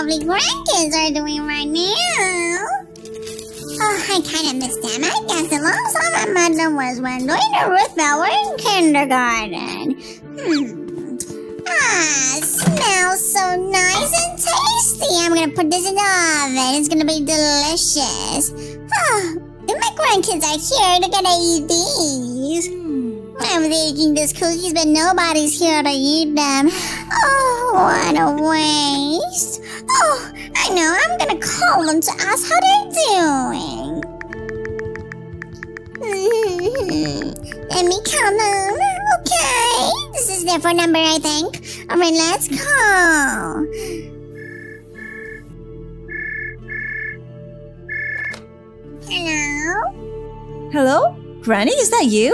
lovely grandkids are doing right now. Oh, I kind of miss them. I guess the last time I met them was when doing the Ruth were in kindergarten. Hmm. Smells so nice and tasty. I'm gonna put this in the oven. It's gonna be delicious. Oh, if my grandkids are here, they're gonna eat these. Hmm. I'm eating these cookies, but nobody's here to eat them. Oh, what a waste. Oh, I know. I'm gonna call them to ask how they're doing. Let me call them. Okay. This is their phone number, I think. Alright, let's call. Hello? Hello? Granny, is that you?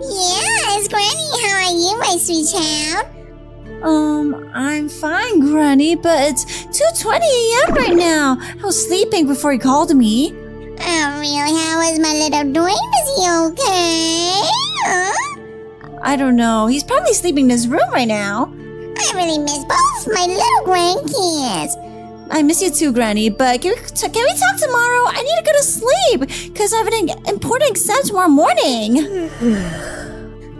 Yes, Granny, how are you, my sweet child? Um, I'm fine, Granny, but it's 2.20 a.m. right now. I was sleeping before you called me. Oh, really? How is my little Dwayne? Is he okay? Huh? I don't know. He's probably sleeping in his room right now. I really miss both my little grandkids. I miss you too, Granny, but can we, can we talk tomorrow? I need to go to sleep because I have an important exam tomorrow morning.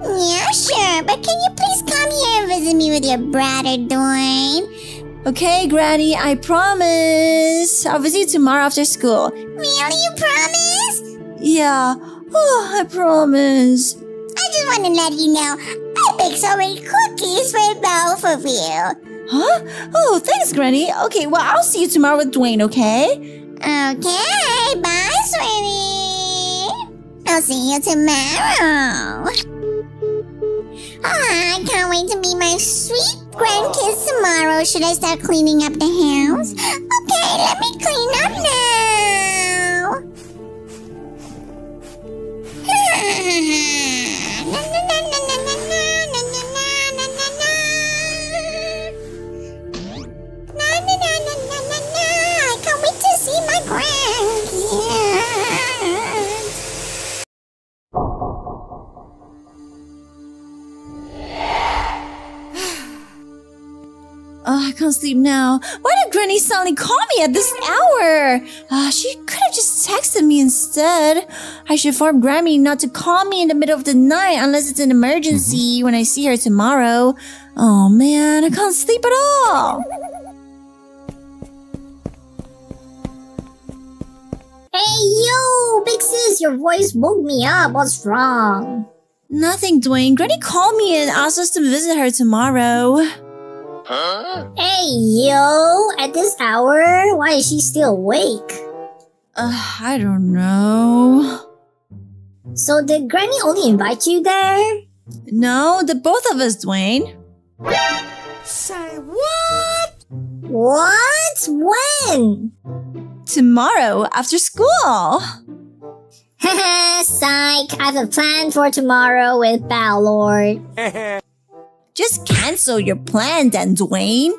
Yeah, sure, but can you please come here and visit me with your brother, Dwayne? Okay, Granny, I promise. I'll visit you tomorrow after school. Really, you promise? Yeah. Oh, I promise. I just want to let you know I baked so many cookies for both of you. Huh? Oh, thanks, Granny. Okay, well, I'll see you tomorrow with Dwayne, okay? Okay, bye, sweetie. I'll see you tomorrow. Oh, I can't wait to meet my sweet grandkids tomorrow. Should I start cleaning up the house? Now. Why did Granny suddenly call me at this hour? Ah, she could have just texted me instead. I should inform Granny not to call me in the middle of the night unless it's an emergency when I see her tomorrow. Oh man, I can't sleep at all. Hey, yo! Big sis, your voice woke me up. What's wrong? Nothing, Dwayne. Granny called me and asked us to visit her tomorrow. Hey, yo! At this hour? Why is she still awake? Uh, I don't know. So, did Granny only invite you there? No, the both of us, Dwayne. Say what? What? When? Tomorrow after school. Haha, psych. I have a plan for tomorrow with Bao Lord. Just cancel your plan then, Dwayne.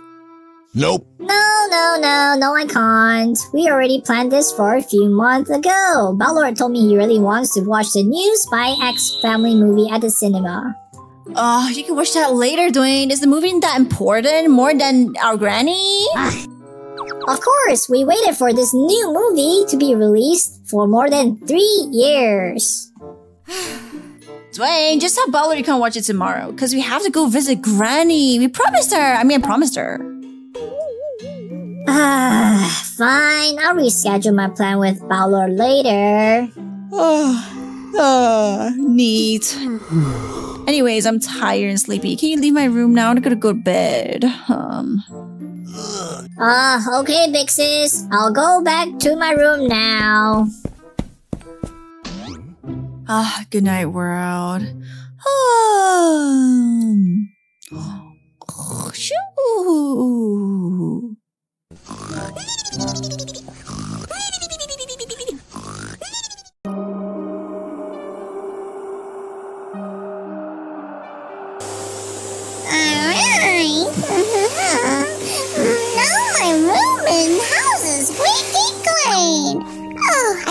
Nope. No, no, no, no, I can't. We already planned this for a few months ago. Bao Lord told me he really wants to watch the new Spy X family movie at the cinema. Oh, you can watch that later, Dwayne. Is the movie that important? More than our granny? Of course, we waited for this new movie to be released for more than three years. Dwayne, just tell Bella you can't watch it tomorrow. Because we have to go visit Granny. We promised her. I mean, I promised her. Ah, fine. I'll reschedule my plan with Bao Lord later. Oh, oh, neat. Anyways, I'm tired and sleepy. Can you leave my room now? I'm gonna go to bed. Um. Ah, okay, big sis. I'll go back to my room now. Ah, good night, world. Um. Shoo.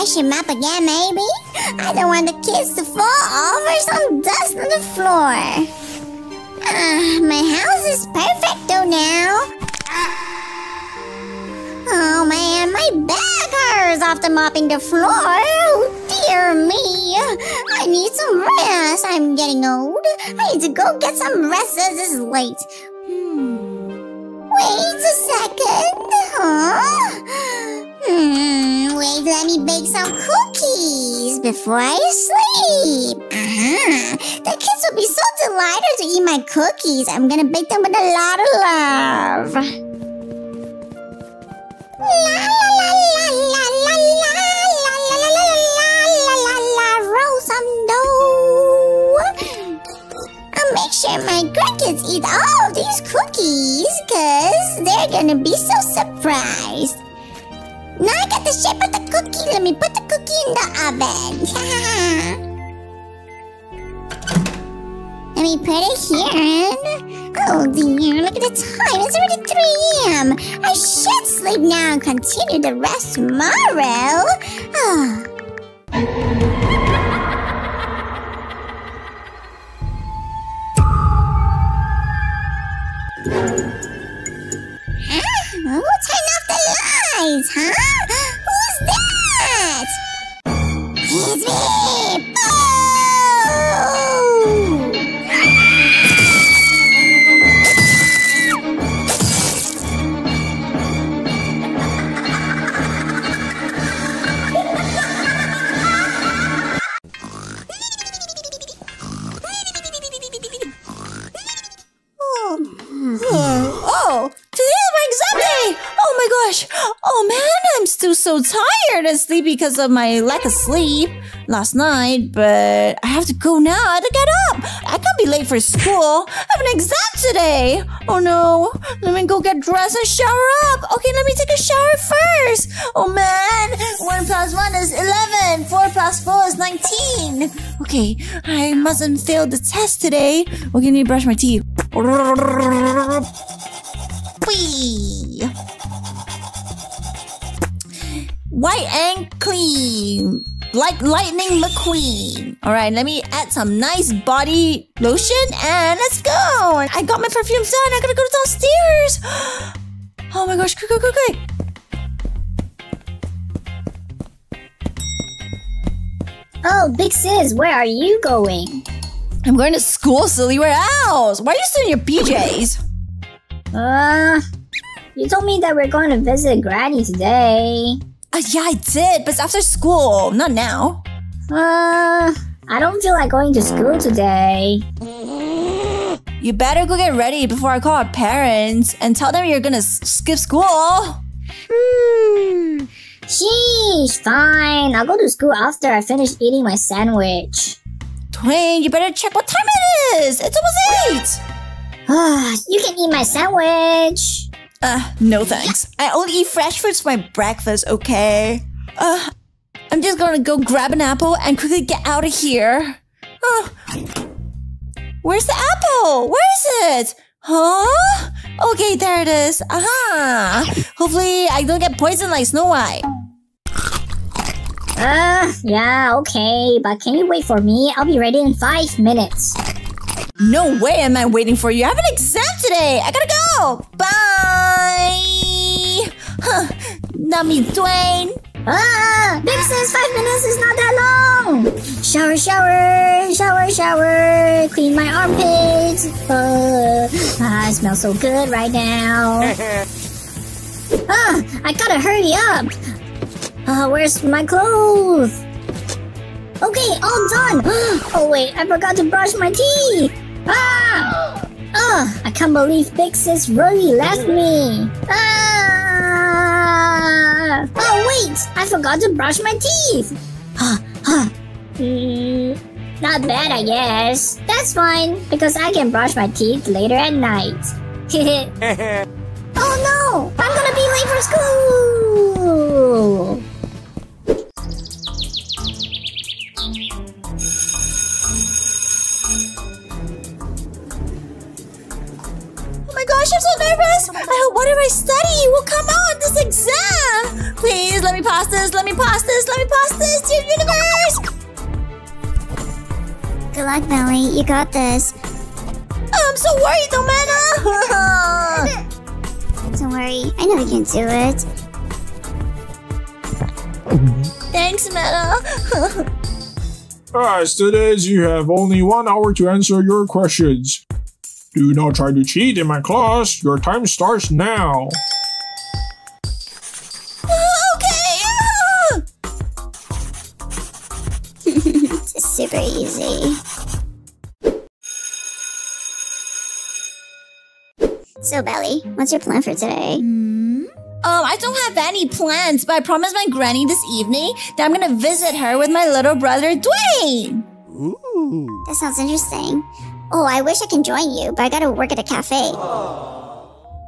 Him up again, maybe? I don't want the kids to fall over some dust on the floor. Uh, my house is perfect though now. Oh man, my back hurts after mopping the floor. Oh dear me. I need some rest. I'm getting old. I need to go get some rest as it's late. Hmm. Wait a second. Huh? Let me bake some cookies before I sleep. Uh-huh. The kids will be so delighted to eat my cookies. I'm gonna bake them with a lot of love. La la la la la la la la la la la la la la roll some dough. I'll make sure my grandkids eat all of these cookies, cause they're gonna be so surprised. Now I got the shape of the cookie. Let me put the cookie in the oven. Let me put it here. Oh dear, look at the time. It's already 3 a.m. I should sleep now and continue the rest tomorrow. Ah. Ah, oh. Huh? Turned 奶茶 because of my lack of sleep last night, but I have to go now I have to get up. I can't be late for school. I have an exam today. Oh no. Let me go get dressed and shower up. Okay, let me take a shower first. Oh man, 1 plus 1 is 11. 4 plus 4 is 19. Okay, I mustn't fail the test today. Okay, I need to brush my teeth. Whee! White and clean. Like Lightning McQueen. Alright, let me add some nice body lotion and let's go. I got my perfumes done. I gotta go downstairs. Oh my gosh, quick, quick, quick, quick. Oh, big sis, where are you going? I'm going to school, silly. Where else? Why are you still in your PJs? Uh, you told me that we're going to visit Granny today. Uh, yeah, I did, but it's after school, not now. Uh, I don't feel like going to school today. You better go get ready before I call our parents and tell them you're gonna skip school. Hmm. Sheesh, fine. I'll go to school after I finish eating my sandwich. Dwayne, you better check what time it is. It's almost eight. Ah, you can eat my sandwich. Uh, no thanks. I only eat fresh fruits for my breakfast, okay? Uh, I'm just gonna go grab an apple and quickly get out of here. Oh, where's the apple? Where is it? Huh? Okay, there it is. Aha! Hopefully, I don't get poisoned like Snow White. Uh, yeah, okay, but can you wait for me? I'll be ready in five minutes. No way am I waiting for you. I have an exam today. I gotta go. Bye. Huh. Not me, Dwayne. Ah, big sis, five minutes is not that long. Shower, shower, shower, shower. Clean my armpits. Uh, I smell so good right now. ah, I gotta hurry up. Uh, where's my clothes? Okay, all done. oh wait, I forgot to brush my teeth. Ah! Ugh, I can't believe Big Sis really left me. Ah! Oh wait, I forgot to brush my teeth. Huh, huh. Hmm, not bad, I guess. That's fine, because I can brush my teeth later at night. oh no! I'm gonna be late for school! Got this. I'm so worried, Meta. Don't worry. I know you can do it. Thanks, Meta. As students, you have only one hour to answer your questions. Do not try to cheat in my class. Your time starts now. So, Belly, what's your plan for today? Um, I don't have any plans, but I promised my granny this evening that I'm gonna visit her with my little brother Dwayne. Ooh. That sounds interesting. Oh, I wish I can join you, but I gotta work at a cafe.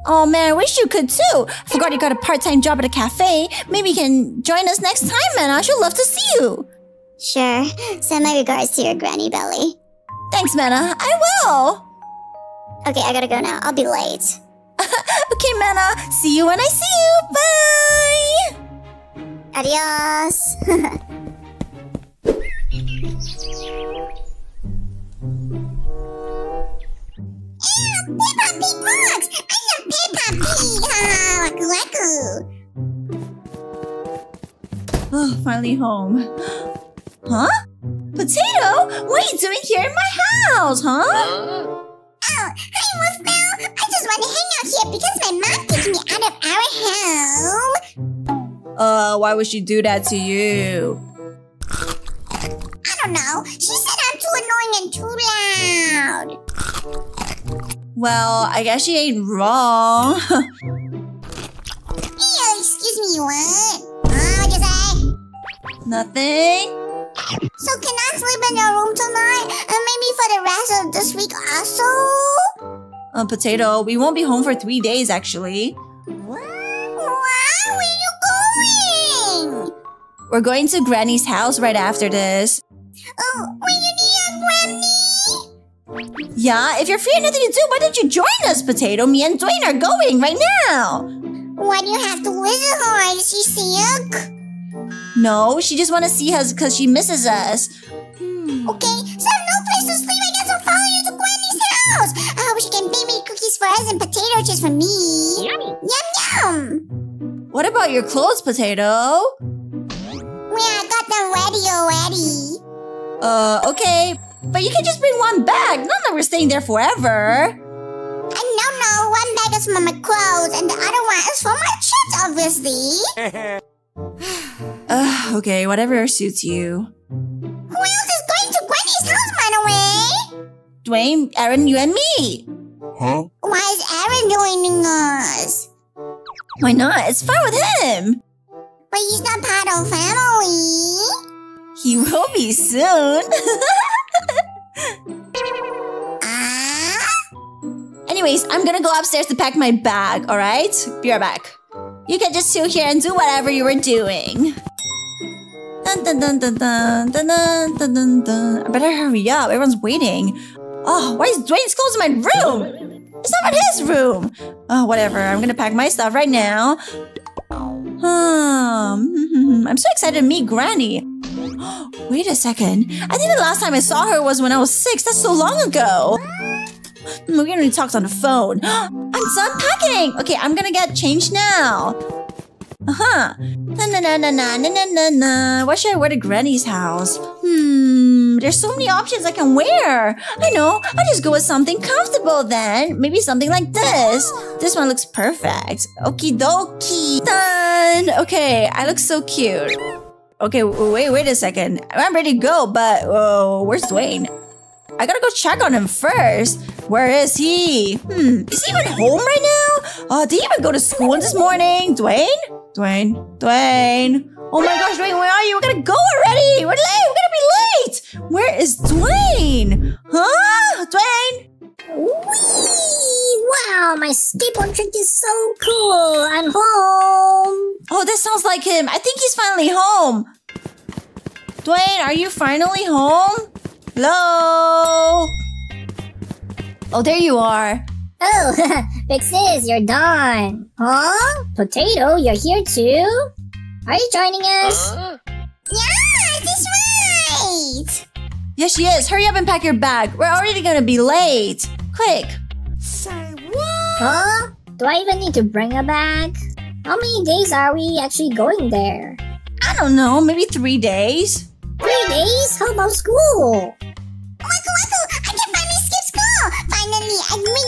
Oh man, I wish you could too. I forgot you got a part-time job at a cafe. Maybe you can join us next time, man. I should love to see you. Sure. Send my regards to your granny, Belly. Thanks, Mana. I will. Okay, I gotta go now. I'll be late. Okay, Mana. See you when I see you. Bye. Adios. Ew, Peppa Pig books! I love Peppa Pig! Waku waku. Oh, finally home. Huh? Potato? What are you doing here in my house, huh? Hi, Wolfbell! I just want to hang out here because my mom kicked me out of our home. Uh, why would she do that to you? I don't know. She said I'm too annoying and too loud. Well, I guess she ain't wrong. Ew, excuse me, what? Oh, what'd you say? Nothing? So can I sleep in your room tonight? And maybe for the rest of this week also? Uh, potato, we won't be home for three days, actually. What? Where are you going? We're going to Granny's house right after this. Oh, will you need a granny? Yeah, if you're free and nothing to do, why don't you join us, Potato? Me and Dwayne are going right now. Why do you have to visit her? Is she sick? No, she just want to see us because she misses us. Okay, so I have no place to sleep. I guess I'll follow you to Granny's house. I hope she can bake me cookies for us and potato chips for me. Yummy. Yum yum. What about your clothes, Potato? Yeah, I got them ready already. Uh, okay. But you can just bring one bag. Not that we're staying there forever. I no no, one bag is for my clothes and the other one is for my chips, obviously. Ugh, okay, whatever suits you. Who else is going to Granny's house, by the way? Dwayne, Aaron, you and me. Huh? Why is Aaron joining us? Why not? It's fun with him. But he's not part of family. He will be soon. Ah? Anyways, I'm gonna go upstairs to pack my bag, alright? Be right back. You can just chill here and do whatever you were doing. Dun dun dun dun dun dun dun dun dun dun. I better hurry up. Everyone's waiting. Oh, why is Dwayne's clothes in my room? It's not in his room. Oh, whatever. I'm gonna pack my stuff right now. Hmm. I'm so excited to meet Granny. Wait a second. I think the last time I saw her was when I was six. That's so long ago. We already talked on the phone. I'm done packing. Okay, I'm gonna get changed now. Uh-huh. Na na na na na na na na. What should I wear to Granny's house? Hmm, there's so many options I can wear. I know, I'll just go with something comfortable then. Maybe something like this. This one looks perfect. Okie dokie. Done. Okay, I look so cute. Okay, wait, wait a second. I'm ready to go, but uh, where's Dwayne? I gotta go check on him first. Where is he? Hmm, is he even home right now? Uh, did he even go to school this morning, Dwayne? Dwayne? Dwayne? Oh my gosh, Dwayne, where are you? We gotta go already! We're late! We're gonna be late! Where is Dwayne? Huh? Dwayne? Whee! Wow, my skateboard trick is so cool. I'm home. Oh, this sounds like him. I think he's finally home. Dwayne, are you finally home? Hello? Oh, there you are. Oh, Big Sis, you're done. Huh? Potato, you're here too? Are you joining us? Yeah, that's right. Yes, she is. Hurry up and pack your bag. We're already gonna be late. Quick. Say what? Huh? Do I even need to bring a bag? How many days are we actually going there? I don't know, maybe three days. Three days? How about school?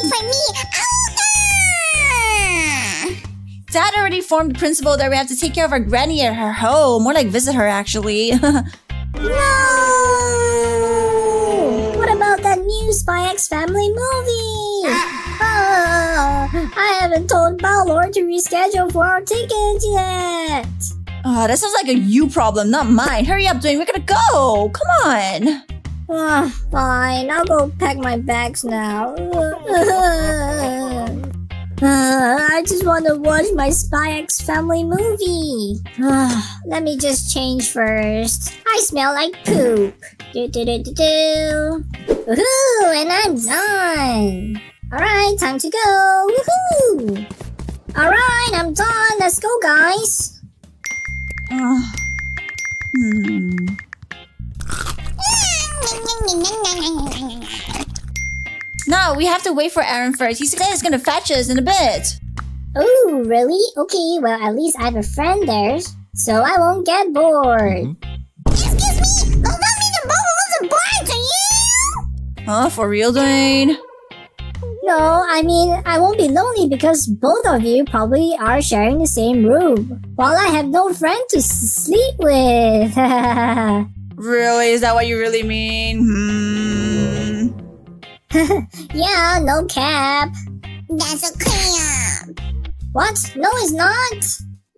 For me! Dad already formed the principal that we have to take care of our granny at her home. More like visit her, actually. No! What about that new Spy X Family movie? Ah, I haven't told Bao Lord to reschedule for our tickets yet. oh, that sounds like a you problem, not mine. Hurry up, Dwayne. We're gonna go. Come on. Ah, fine, I'll go pack my bags now. Ah, I just want to watch my Spy X Family movie. Ah, let me just change first. I smell like poop. Do do do do do. Woohoo! And I'm done. All right, time to go. Woohoo! All right, I'm done. Let's go, guys. Oh. Hmm. No, we have to wait for Aaron first. He said he's gonna fetch us in a bit. Oh, really? Okay, well, at least I have a friend there, so I won't get bored. Excuse me! Don't tell me the bubble wasn't blind to you! Huh? For real, Dwayne? No, I mean, I won't be lonely because both of you probably are sharing the same room, while I have no friend to sleep with. Really? Is that what you really mean? Hmm. Yeah, no cap. That's a clear! What? No, it's not.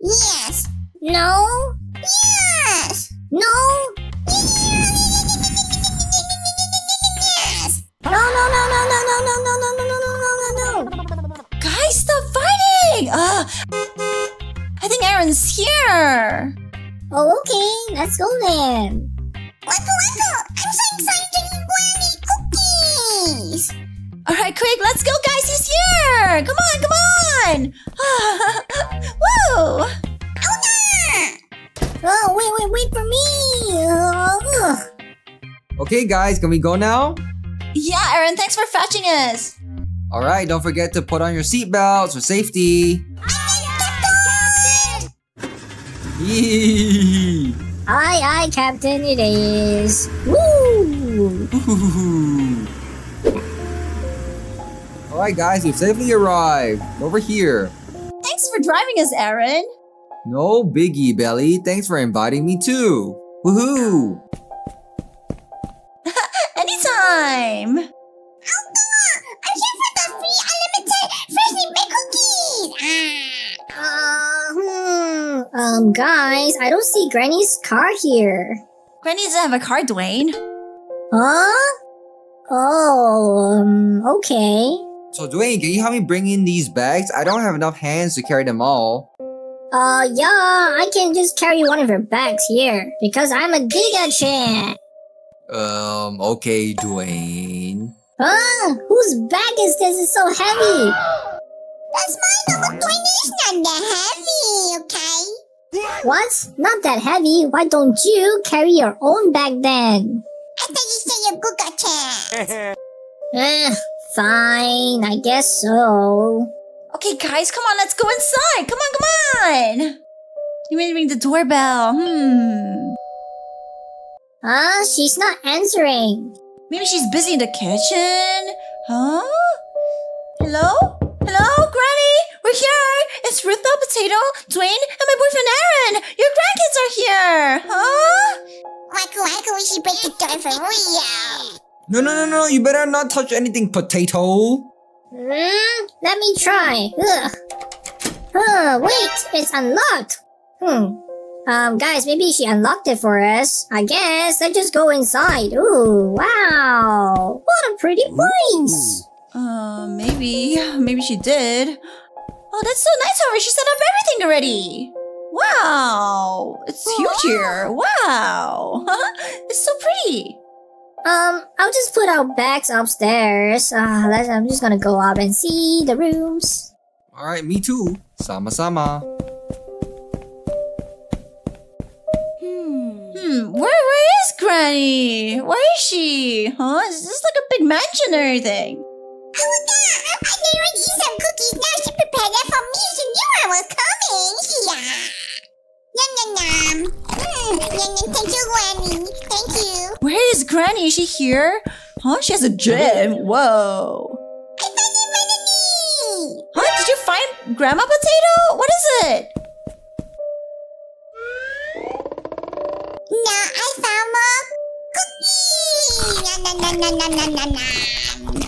Yes! No, Yes! no, Yes! no, no, no, no, no, no, no, no, no, no, no, no, no, no. Guys, stop fighting! Uh, I think Aaron's here. Oh, okay, let's go then. Waku Waku! I'm so excited All right, let's go, guys. He's here. Come on, come on. Woo! Oh, oh, wait, wait, wait for me. Okay, guys, can we go now? Yeah, Aaron, thanks for fetching us. Alright, don't forget to put on your seatbelts for safety. Yee! Aye, aye, Captain, it is. Woo! Alright, guys, we've safely arrived. Over here. Thanks for driving us, Aaron. No biggie, Belly. Thanks for inviting me too. Woohoo! Anytime. I'm here for the free unlimited freshly baked cookies! Ah! Uh, hmm. Um, guys, I don't see Granny's car here. Granny doesn't have a car, Dwayne. Huh? Oh, um, okay. So, Dwayne, can you help me bring in these bags? I don't have enough hands to carry them all. Uh, yeah, I can just carry one of your bags here because I'm a Gigachad. Um, okay, Dwayne. Huh? Whose bag is this? It's so heavy. That's mine, Uncle Dwayne. It's not that heavy, okay? What? Not that heavy. Why don't you carry your own bag then? I thought you said your Giga Chan. Eh, fine. I guess so. Okay, guys, come on, let's go inside. Come on, come on. You made me ring the doorbell. Hmm. Huh? She's not answering. Maybe she's busy in the kitchen. Huh? Hello? Hello, Granny? We're here. It's Ruth the Potato, Dwayne, and my boyfriend Aaron. Your grandkids are here. Huh? Waku Waku, we should break the door for real. No, no, no, no, you better not touch anything, potato. Hmm? Let me try. Ugh. Huh, wait, it's unlocked. Hmm. Um, guys, maybe she unlocked it for us. I guess. Let's just go inside. Ooh, wow. What a pretty place. Uh, maybe. Maybe she did. Oh, that's so nice of her. She set up everything already. Wow. It's huge here. Wow. it's so pretty. Um, I'll just put our bags upstairs. Uh, let's, I'm just gonna go up and see the rooms. Alright, me too. Sama sama. Hmm, Hmm, where, where is Gran? Granny? Where is she? Huh? Is this like a big mansion or anything? Oh my god, I already eat some cookies. Now she prepared that for me. She knew I was coming. Yeah. Yum yum yum. Mm, yum yum. Thank you, Granny. Thank you. Where is Granny? Is she here? Huh? She has a gym. Whoa. I found Melanie. Huh? Did you find Grandma Potato? What is it? Now I found nom nom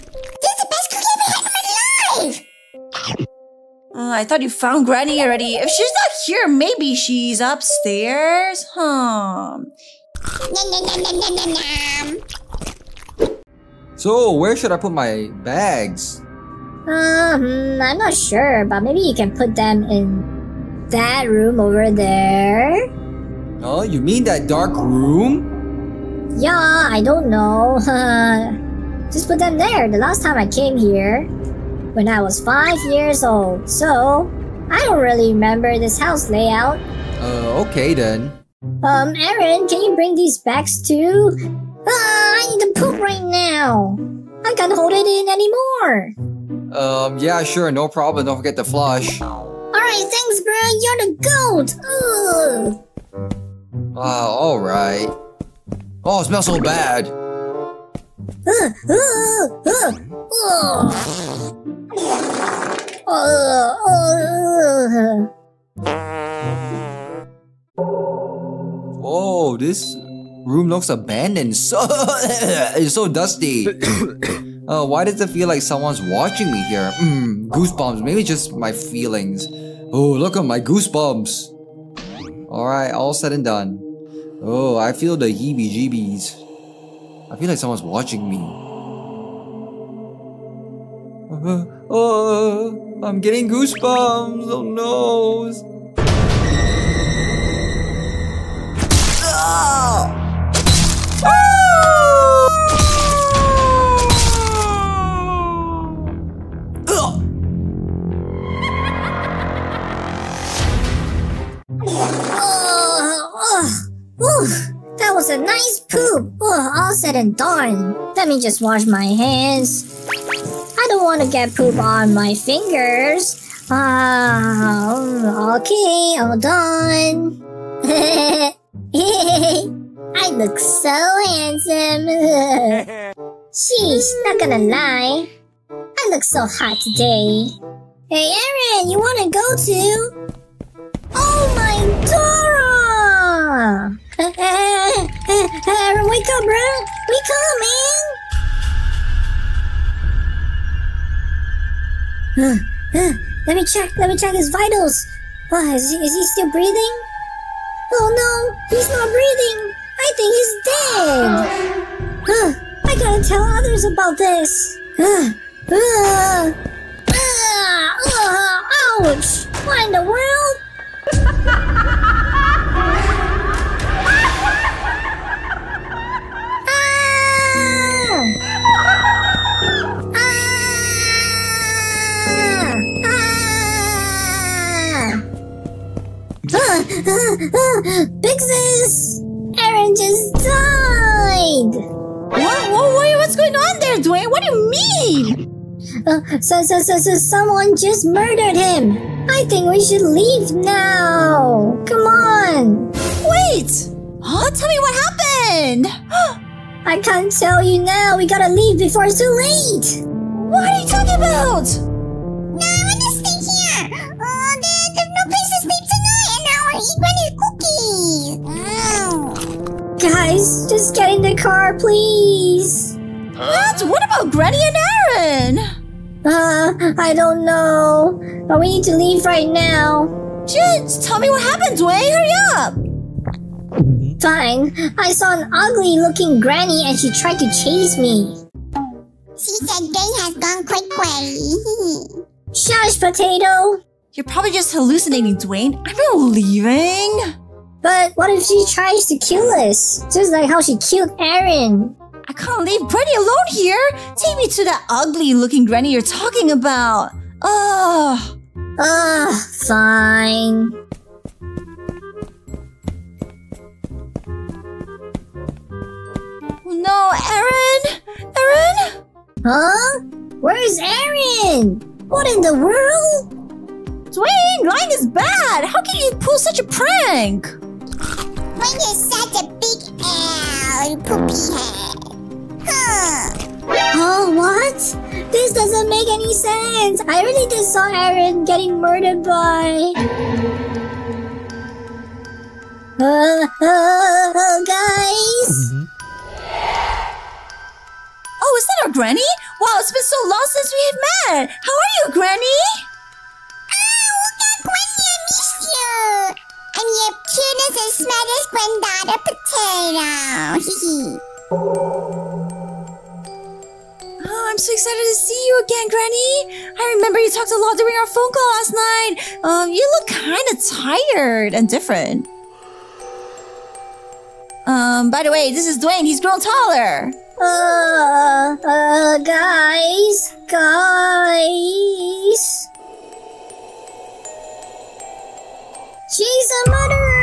I thought you found Granny already. If she's not here, maybe she's upstairs. Huh. So, where should I put my bags? Um, I'm not sure, but maybe you can put them in that room over there. Oh, you mean that dark room? Yeah, I don't know. Just put them there. The last time I came here, when I was five years old. So, I don't really remember this house layout. Uh, okay then. Um, Aaron, can you bring these bags too? Ah, I need to poop right now. I can't hold it in anymore. Um, yeah, sure, no problem. Don't forget to flush. Alright, thanks, bro. You're the goat. Ugh. Ah, alright. Oh, it smells so bad. Ugh, ugh, ugh, ugh. Oh, this room looks abandoned. So it's so dusty. uh, why does it feel like someone's watching me here? Mm, goosebumps. Maybe just my feelings. Oh, look at my goosebumps. Alright, all said and done. Oh, I feel the heebie jeebies. I feel like someone's watching me. Uh, oh, I'm getting goosebumps. Oh no. Ugh, ugh. That was a nice poop. Ugh, all said and done. Let me just wash my hands. I don't want to get poop on my fingers. Ah, okay, all done. I look so handsome. Sheesh, not gonna lie. I look so hot today. Hey, Aaron, you wanna go to? Oh my Dora! Aaron, wake up, bro! Wake up, man! Uh, uh, let me check. Let me check his vitals. Oh, is, he, is he still breathing? Oh no, he's not breathing. I think he's dead. Uh, I gotta tell others about this. Uh, uh, uh, uh, ouch! What in the world? Big sis! Aaron just died! What? What? what? What's going on there, Dwayne? What do you mean? Uh, so, so, so, so someone just murdered him! I think we should leave now! Come on! Wait! Huh? Tell me what happened! I can't tell you now! We gotta leave before it's too late! what are you talking about? Guys, just get in the car, please! What? What about Granny and Aaron? Uh, I don't know. But we need to leave right now. Just tell me what happened, Dwayne. Hurry up! Fine. I saw an ugly looking granny and she tried to chase me. She said day has gone quite crazy. Shush, potato! You're probably just hallucinating, Dwayne. I'm not leaving. But what if she tries to kill us? Just like how she killed Aaron. I can't leave Pretty alone here. Take me to that ugly looking granny you're talking about. Ugh. Ugh, fine. Oh, no, Aaron! Aaron? Huh? Where's Aaron? What in the world? Dwayne, lying is bad! How can you pull such a prank? When you're such a big owl, poopy head. Huh. Oh, what? This doesn't make any sense. I really just saw Aaron getting murdered by. Uh, uh, uh, guys. Oh, is that our granny? Wow, it's been so long since we have met. How are you, granny? Oh, Granny, I missed you. And your cute as a smartest granddaughter potato. Oh, I'm so excited to see you again, Granny. I remember you talked a lot during our phone call last night. Um, you look kind of tired and different. Um, by the way, this is Dwayne. He's grown taller. Uh, uh, guys, guys. She's a murderer!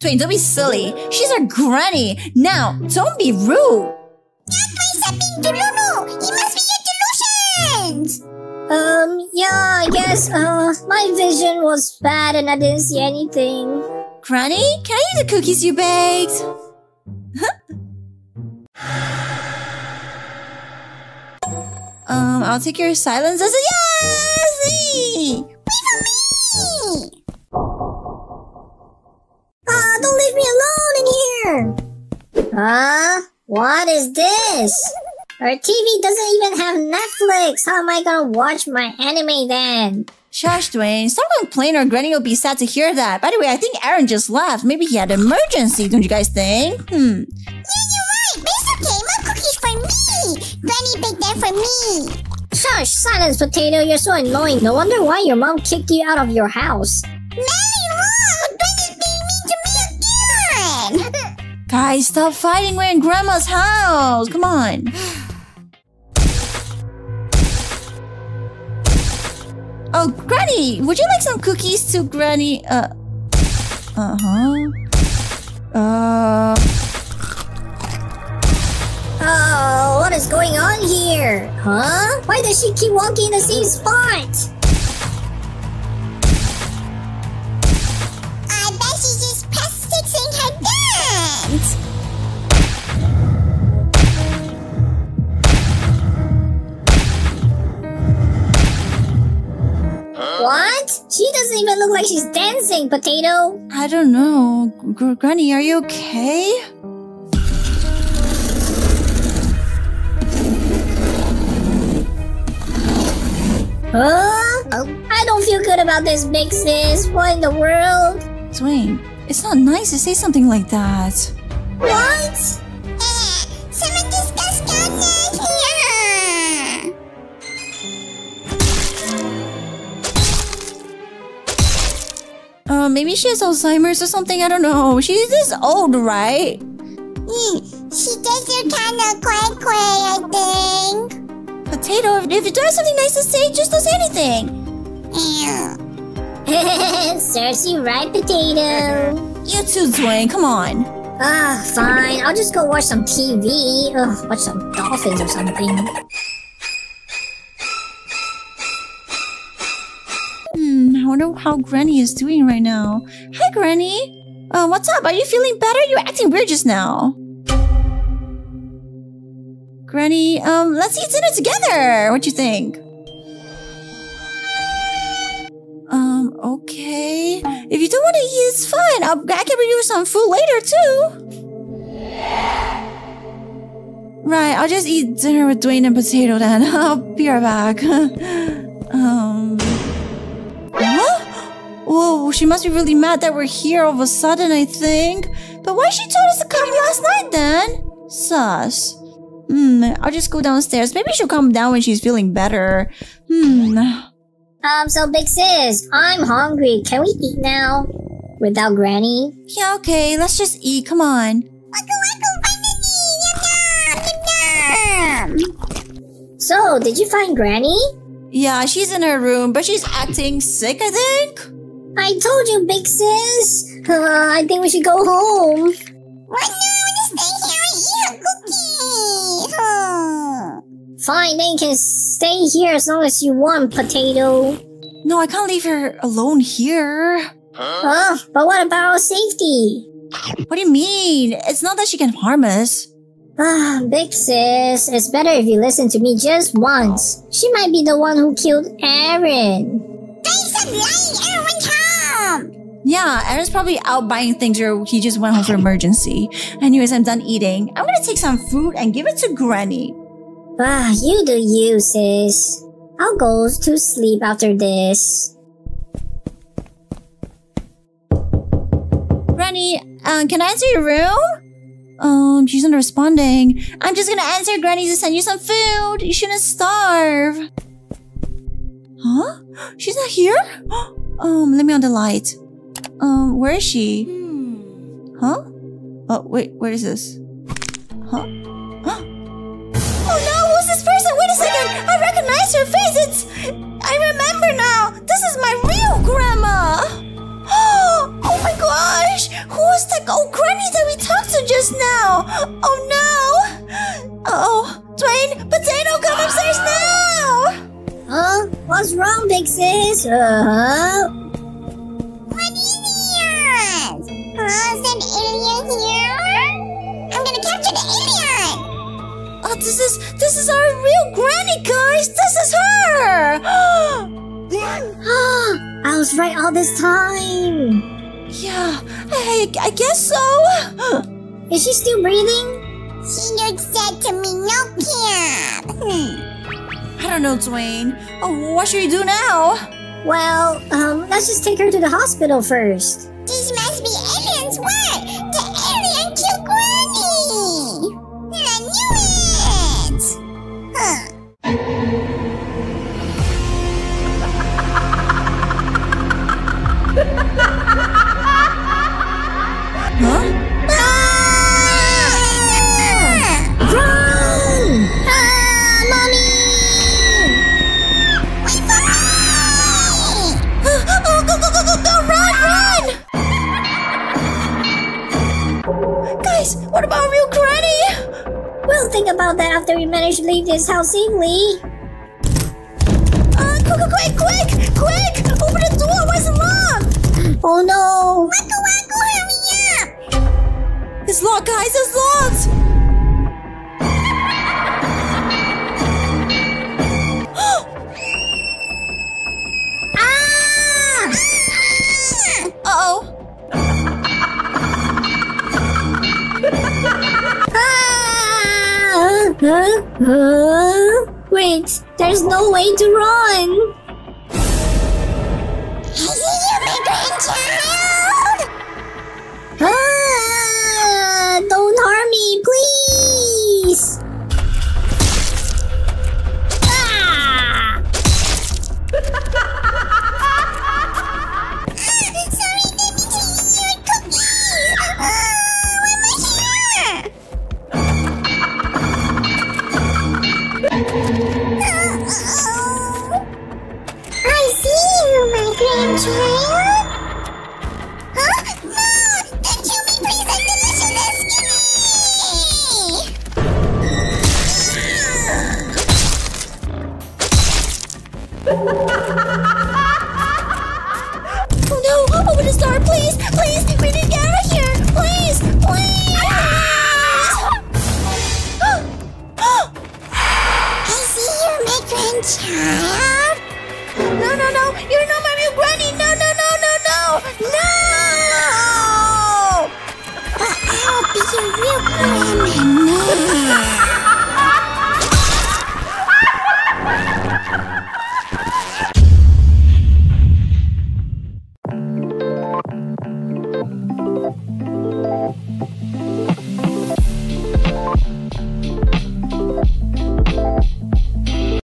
Dwayne, don't be silly. She's our granny. Now, don't be rude. Something Delulu. He must be delusions. Um, yeah, I guess, uh, my vision was bad and I didn't see anything. Granny, can I eat the cookies you baked? Um, I'll take your silence as a yes! Ah, don't leave me alone in here! Huh? What is this? Our TV doesn't even have Netflix. How am I gonna watch my anime then? Shush, Dwayne. Stop complaining or Granny will be sad to hear that. By the way, I think Aaron just left. Maybe he had an emergency, don't you guys think? Hmm. Yeah, you're right. It's okay. Cookies for me. Granny for me. Shush, silence, potato. You're so annoying. No wonder why your mom kicked you out of your house. Guys, stop fighting. We're in Grandma's house. Come on. Oh, Granny, would you like some cookies too, Granny? Uh, uh-huh. Uh, Oh, what is going on here? Huh? Why does she keep walking in the same spot? I bet she's just practicing her dance. What? She doesn't even look like she's dancing, potato. I don't know. Gr- Granny, are you okay? Huh? Oh, I don't feel good about this, big sis. What in the world? Dwayne, it's not nice to say something like that. What? Eh, someone Ghana here. Uh, maybe she has Alzheimer's or something. I don't know. She's this old, right? She does her kind of quack quack, I think. Potato, if you don't have something nice to say, just say anything. Ew. Serves you right, potato. You too, Dwayne. Come on. Ah, fine. I'll just go watch some TV. Ugh, watch some dolphins or something. Hmm, I wonder how Granny is doing right now. Hi, Granny. Uh, what's up? Are you feeling better? You were acting weird just now. Granny, um, let's eat dinner together. What do you think? Um, okay. If you don't want to eat, it's fine. I'll, I can bring you some food later too. Right, I'll just eat dinner with Dwayne and Potato then. I'll be right back. um. Huh? Whoa, she must be really mad that we're here all of a sudden, I think. But why she told us to come last night then? Sus. Hmm, I'll just go downstairs. Maybe she'll come down when she's feeling better. Hmm. Um, so big sis, I'm hungry. Can we eat now? Without Granny? Yeah, okay, let's just eat. Come on. Wacko wacko, banana, yum yum, yum yum. So, did you find Granny? Yeah, she's in her room, but she's acting sick, I think. I told you, big sis. Uh, I think we should go home. What? No, I want to stay here and eat a cookie. Fine, then you can stay here as long as you want, potato. No, I can't leave her alone here. Huh? But what about our safety? What do you mean? It's not that she can harm us. Ah, big sis, it's better if you listen to me just once. She might be the one who killed Aaron. Stop lying. Everyone come. Yeah, Aaron's probably out buying things or he just went home for emergency. Anyways, I'm done eating. I'm gonna take some food and give it to Granny. Ah, you do you, sis. I'll go to sleep after this. Granny, uh, can I answer your room? Um, she's not responding. I'm just gonna answer Granny to send you some food. You shouldn't starve. Huh? She's not here? Um, let me on the light. Um, where is she? Huh? Oh, wait, where is this? Huh? Recognize her face! It's. I remember now! This is my real grandma! Oh my gosh! Who was that old granny that we talked to just now? Oh no! Oh, Dwayne, Potato, come upstairs now! Huh? What's wrong, big sis? Uh-huh. What this is this is our real granny, guys! This is her! I was right all this time. yeah, I, I guess so. Is she still breathing? She just said to me, no cap. Hmm. I don't know, Dwayne. Oh, what should we do now? Well, um, let's just take her to the hospital first. These must be aliens. What? The alien killed Granny. Huh. Think about that after we manage to leave this house safely. Uh, quick, quick, quick, quick! Open the door, where's the lock? Oh no! Wacko wacko, hurry up! It's locked, guys, it's locked! Huh? Huh? Wait, there's no way to run.